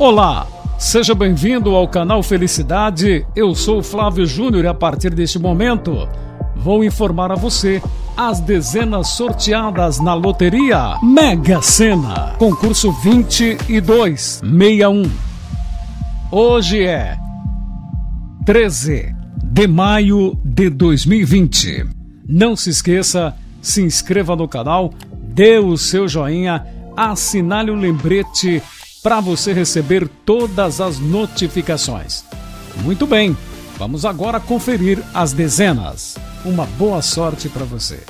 Olá, seja bem-vindo ao canal Felicidade. Eu sou Flávio Júnior e a partir deste momento vou informar a você as dezenas sorteadas na loteria Mega Sena, concurso 2261. Hoje é 13 de maio de 2020. Não se esqueça, se inscreva no canal, dê o seu joinha, assinale o lembrete para você receber todas as notificações. Muito bem, vamos agora conferir as dezenas. Uma boa sorte para você.